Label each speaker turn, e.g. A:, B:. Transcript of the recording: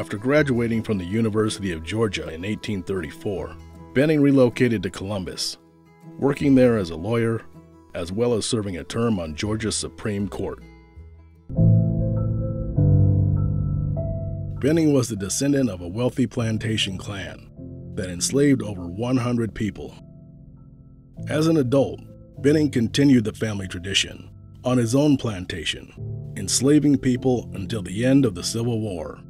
A: After graduating from the University of Georgia in 1834, Benning relocated to Columbus, working there as a lawyer, as well as serving a term on Georgia's Supreme Court. Benning was the descendant of a wealthy plantation clan that enslaved over 100 people. As an adult, Benning continued the family tradition on his own plantation, enslaving people until the end of the Civil War.